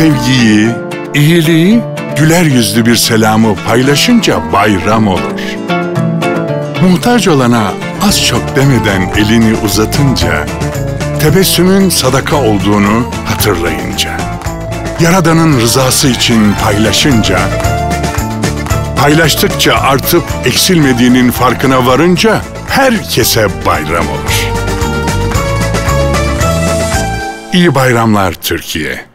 sevgiyi, iyiliği, güler yüzlü bir selamı paylaşınca bayram olur. Muhtaç olana az çok demeden elini uzatınca, tebessümün sadaka olduğunu hatırlayınca, Yaradan'ın rızası için paylaşınca, paylaştıkça artıp eksilmediğinin farkına varınca herkese bayram olur. İyi bayramlar Türkiye.